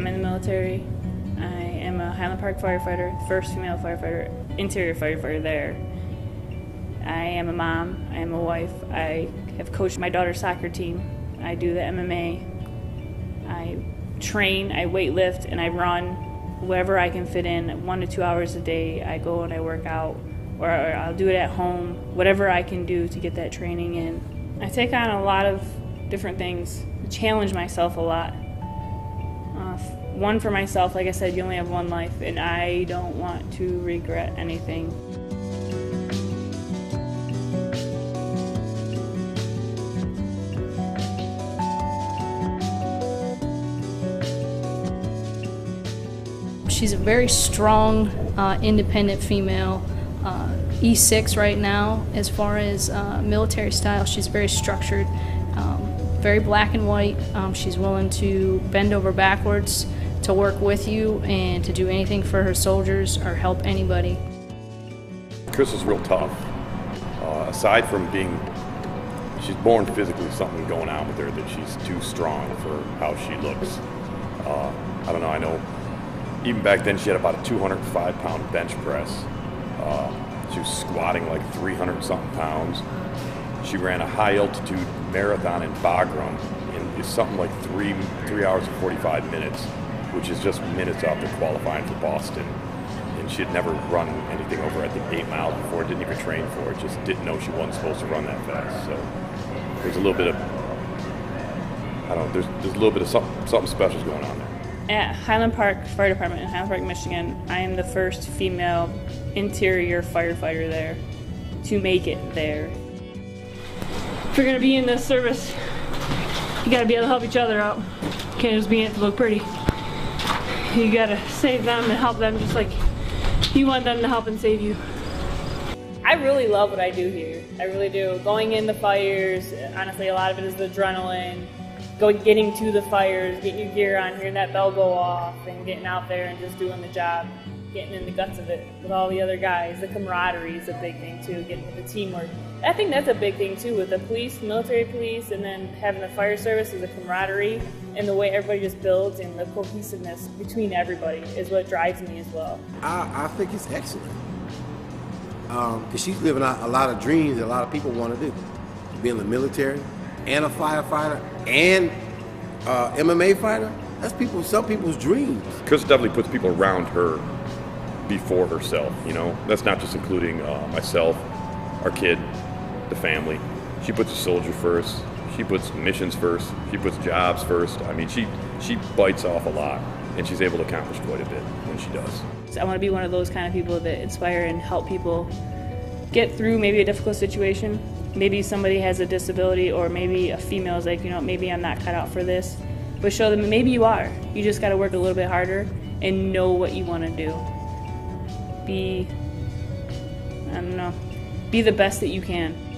military. I am a Highland Park firefighter, first female firefighter, interior firefighter there. I am a mom, I am a wife, I have coached my daughter's soccer team, I do the MMA, I train, I weight lift, and I run wherever I can fit in one to two hours a day. I go and I work out, or I'll do it at home, whatever I can do to get that training in. I take on a lot of different things, challenge myself a lot. Uh, one for myself, like I said, you only have one life, and I don't want to regret anything. She's a very strong, uh, independent female. Uh, E6 right now, as far as uh, military style, she's very structured, um, very black and white. Um, she's willing to bend over backwards to work with you and to do anything for her soldiers or help anybody. Chris is real tough. Uh, aside from being, she's born physically something going on with her that she's too strong for how she looks. Uh, I don't know. I know even back then she had about a 205 pound bench press. Uh, she was squatting like 300 something pounds. She ran a high altitude marathon in Bagram in something like three three hours and 45 minutes, which is just minutes after qualifying for Boston. And she had never run anything over I think eight miles before. Didn't even train for it. Just didn't know she wasn't supposed to run that fast. So there's a little bit of I don't know. There's, there's a little bit of something, something special going on there. At Highland Park Fire Department in Highland Park, Michigan, I am the first female interior firefighter there to make it there. If you're gonna be in this service, you gotta be able to help each other out. You can't just be in it to look pretty. You gotta save them and help them just like you want them to help and save you. I really love what I do here. I really do. Going in the fires, honestly, a lot of it is the adrenaline going getting to the fires, getting your gear on, hearing that bell go off, and getting out there and just doing the job, getting in the guts of it with all the other guys. The camaraderie is a big thing too, getting with the teamwork. I think that's a big thing too with the police, military police, and then having the fire service is the camaraderie and the way everybody just builds and the cohesiveness between everybody is what drives me as well. I, I think it's excellent because um, she's living out a lot of dreams that a lot of people want to do. Be in the military, and a firefighter and uh, MMA fighter, that's people some people's dreams. Chris definitely puts people around her before herself. You know, that's not just including uh, myself, our kid, the family. She puts the soldier first. She puts missions first. She puts jobs first. I mean, she she bites off a lot, and she's able to accomplish quite a bit when she does. I want to be one of those kind of people that inspire and help people get through maybe a difficult situation maybe somebody has a disability or maybe a female is like, you know, maybe I'm not cut out for this. But show them maybe you are. You just got to work a little bit harder and know what you want to do. Be, I don't know, be the best that you can.